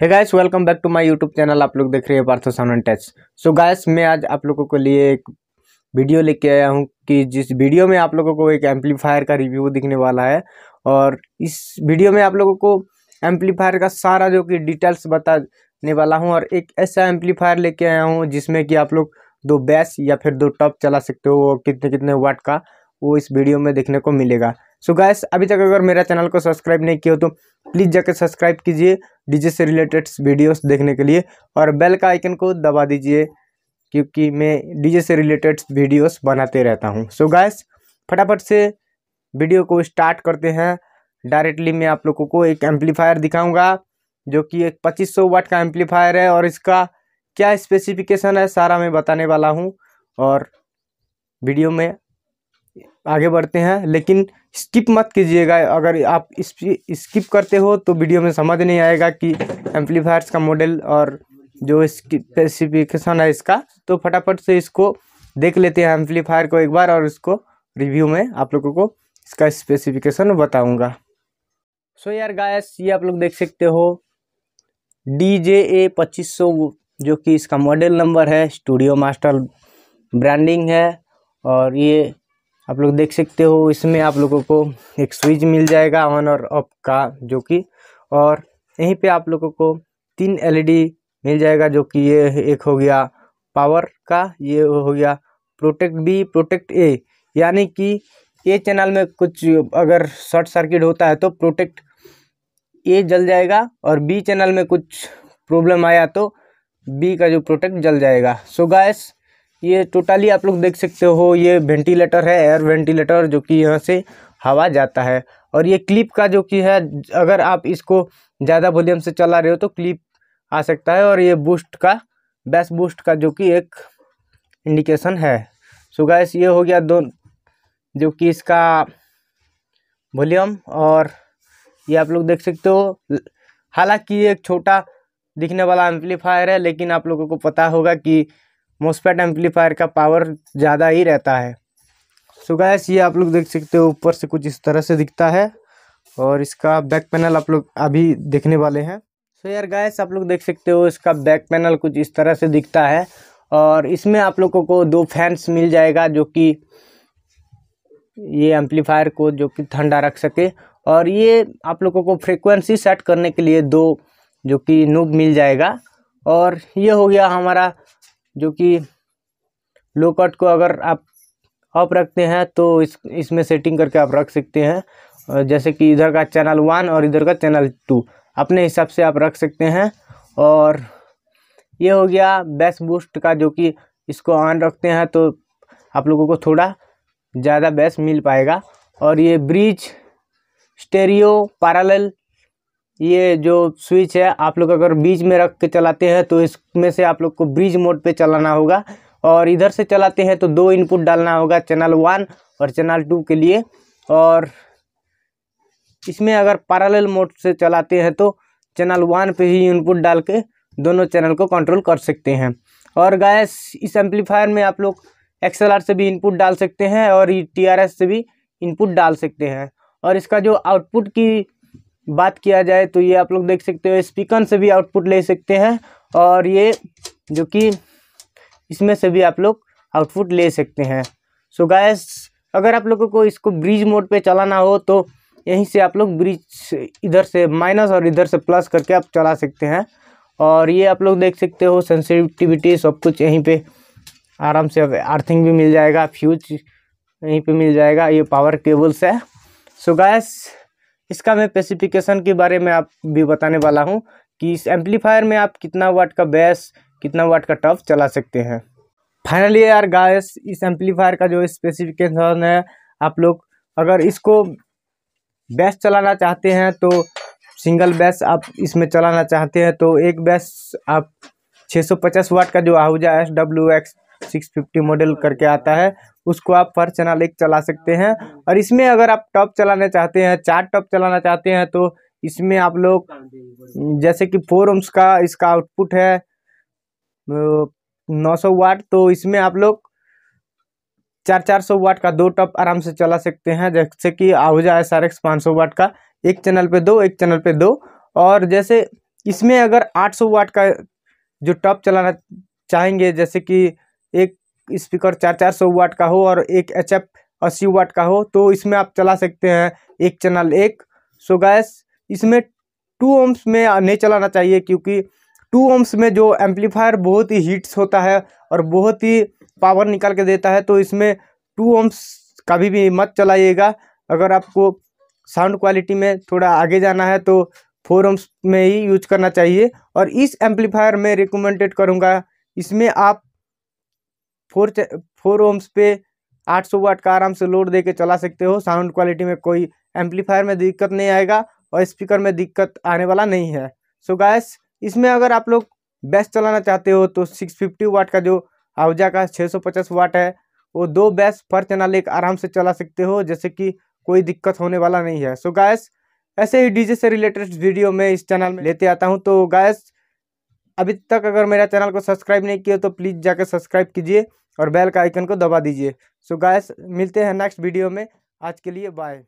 Hi guys welcome back to my YouTube channel आप लोग देख रहे हैं Partho sound touch so guys मैं आज आप लोगों के लिए एक वीडियो लेके आया हूँ कि जिस वीडियो में आप लोगों को एक एम्पलीफायर का रिव्यू दिखने वाला है और इस वीडियो में आप लोगों को एम्पलीफायर का सारा जो कि डिटेल्स बताने वाला हूँ और एक ऐसा एम्पलीफायर लेके आया हूँ जिसमें कि आप लोग दो बैस या फिर दो टॉप चला सकते हो कितने कितने वाट का, वो इस वीडियो में देखने को मिलेगा। सो गैस अभी तक अगर मेरा चैनल को सब्सक्राइब नहीं किया हो तो प्लीज़ जाकर सब्सक्राइब कीजिए डीजे से रिलेटेड वीडियोस देखने के लिए और बेल का आइकन को दबा दीजिए क्योंकि मैं डीजे से रिलेटेड वीडियोस बनाते रहता हूँ। सो गैस फटाफट से वीडियो को स्टार्ट करते हैं। डायरेक्टली मैं आप लोगों को एक एम्पलीफायर दिखाऊँगा, जो कि एक 2500 वाट का एम्पलीफायर है और इसका क्या स्पेसिफिकेशन है सारा मैं बताने वाला हूँ। और वीडियो में आगे बढ़ते हैं, लेकिन स्किप मत कीजिएगा। अगर आप स्किप करते हो तो वीडियो में समझ नहीं आएगा कि एम्पलीफायर्स का मॉडल और जो स्पेसिफिकेशन है इसका तो फटाफट से इसको देख लेते हैं एम्पलीफायर को एक बार और इसको रिव्यू में आप लोगों को इसका स्पेसिफिकेशन बताऊँगा। सो यार गायस ये आप लोग देख सकते हो डी जे ए पच्चीस सौ जो कि इसका मॉडल नंबर है स्टूडियो मास्टर ब्रांडिंग है, और ये आप लोग देख सकते हो, इसमें आप लोगों को एक स्विच मिल जाएगा ऑन और ऑफ़ का, जो कि, और यहीं पे आप लोगों को तीन एलईडी मिल जाएगा, जो कि ये एक हो गया पावर का, ये हो गया प्रोटेक्ट बी प्रोटेक्ट ए यानी कि ए चैनल में कुछ अगर शॉर्ट सर्किट होता है तो प्रोटेक्ट ए जल जाएगा, और बी चैनल में कुछ प्रॉब्लम आया तो बी का जो प्रोटेक्ट जल जाएगा। सो so गैस ये टोटली आप लोग देख सकते हो, ये वेंटिलेटर है एयर वेंटिलेटर जो कि यहाँ से हवा जाता है। और ये क्लिप का जो कि है, अगर आप इसको ज़्यादा वॉल्यूम से चला रहे हो तो क्लिप आ सकता है और ये बूस्ट का बेस बूस्ट का जो कि एक इंडिकेशन है। सो गैस ये हो गया दो, जो कि इसका वॉल्यूम और ये आप लोग देख सकते हो। हालाँकि ये एक छोटा दिखने वाला एम्पलीफायर है, लेकिन आप लोगों को पता होगा कि मोसपेट एम्पलीफायर का पावर ज़्यादा ही रहता है। सो गैस ये आप लोग देख सकते हो, ऊपर से कुछ इस तरह से दिखता है और इसका बैक पैनल आप लोग अभी देखने वाले हैं। सो यार गैस आप लोग देख सकते हो, इसका बैक पैनल कुछ इस तरह से दिखता है और इसमें आप लोगों को दो फैंस मिल जाएगा जो कि ये एम्पलीफायर को जो कि ठंडा रख सके और ये आप लोगों को फ्रिक्वेंसी सेट करने के लिए दो जो कि नूब मिल जाएगा। और ये हो गया हमारा जो कि लो कट को अगर आप ऑफ़ रखते हैं तो इस, इसमें सेटिंग करके आप रख सकते हैं। जैसे कि इधर का चैनल वन और इधर का चैनल टू अपने हिसाब से आप रख सकते हैं। और ये हो गया बेस बूस्ट का, जो कि इसको ऑन रखते हैं तो आप लोगों को थोड़ा ज़्यादा बेस मिल पाएगा। और ये ब्रिज स्टेरियो पैरेलल ये जो स्विच है, आप लोग अगर बीच में रख के चलाते हैं तो इसमें से आप लोग को ब्रिज मोड पे चलाना होगा। और इधर से चलाते हैं तो दो इनपुट डालना होगा, चैनल वन और चैनल टू के लिए। और इसमें अगर पैरेलल मोड से चलाते हैं तो चैनल वन पे ही इनपुट डाल के दोनों चैनल को कंट्रोल कर सकते हैं। और गैस इस एम्पलीफायर में आप लोग एक्सएलआर से भी इनपुट डाल सकते हैं और टीआरएस से भी इनपुट डाल सकते हैं। और इसका जो आउटपुट की बात किया जाए तो ये आप लोग देख सकते हो स्पीकर से भी आउटपुट ले सकते हैं और ये जो कि इसमें से भी आप लोग आउटपुट ले सकते हैं। सो so गैस अगर आप लोगों को इसको ब्रिज मोड पे चलाना हो तो यहीं से आप लोग ब्रिज इधर से माइनस और इधर से प्लस करके आप चला सकते हैं। और ये आप लोग देख सकते हो सेंसिटिविटी सब कुछ यहीं पे आराम से अर्थिंग भी मिल जाएगा फ्यूज यहीं पे मिल जाएगा, ये पावर केबल्स है। सो so गैस इसका मैं स्पेसिफिकेशन के बारे में आप भी बताने वाला हूँ कि इस एम्पलीफायर में आप कितना वाट का बेस कितना वाट का टफ चला सकते हैं। फाइनली यार गायस इस एम्पलीफायर का जो स्पेसिफिकेशन है, आप लोग अगर इसको बेस चलाना चाहते हैं तो सिंगल बेस आप इसमें चलाना चाहते हैं तो एक बेस आप 650 वाट का जो Ahuja S W X six fifty model करके आता है उसको आप पर चैनल एक चला सकते हैं। और इसमें अगर आप टॉप चलाना चाहते हैं, चार टॉप चलाना चाहते हैं तो इसमें आप लोग जैसे कि फोर ओम्स का इसका आउटपुट है नौ सौ वाट तो इसमें आप लोग चार चार सौ वाट का दो टॉप आराम से चला सकते हैं। जैसे कि आहूजा एस आर एक्स पाँच सौ वाट का, एक चैनल पे दो, एक चैनल पे दो। और जैसे इसमें अगर 800 वाट का जो टॉप चलाना चाहेंगे, जैसे कि एक स्पीकर चार चार सौ वाट का हो और एक एच एफ़ अस्सी वाट का हो तो इसमें आप चला सकते हैं एक चैनल एक। सो गैस इसमें टू ओम्स में नहीं चलाना चाहिए क्योंकि टू ओम्स में जो एम्पलीफायर बहुत ही हीट्स होता है और बहुत ही पावर निकाल के देता है तो इसमें टू ओम्स कभी भी मत चलाइएगा। अगर आपको साउंड क्वालिटी में थोड़ा आगे जाना है तो फोर ओम्स में ही यूज़ करना चाहिए। और इस एम्पलीफायर में रिकमेंडेड करूँगा, इसमें आप फोर फोर ओम्स पे आठ सौ वाट का आराम से लोड दे के चला सकते हो। साउंड क्वालिटी में कोई एम्पलीफायर में दिक्कत नहीं आएगा और स्पीकर में दिक्कत आने वाला नहीं है। सो गैस इसमें अगर आप लोग बेस्ट चलाना चाहते हो तो सिक्स फिफ्टी वाट का जो आवजा का छः सौ पचास वाट है, वो दो बेस्ट पर चैनल एक आराम से चला सकते हो, जैसे कि कोई दिक्कत होने वाला नहीं है। सो so गैस ऐसे ही डीजे से रिलेटेड वीडियो मैं इस चैनल में लेते आता हूँ। तो गैस अभी तक अगर मेरा चैनल को सब्सक्राइब नहीं किया तो प्लीज़ जाकर सब्सक्राइब कीजिए। और बेल का आइकन को दबा दीजिए। सो गैस मिलते हैं नेक्स्ट वीडियो में। आज के लिए बाय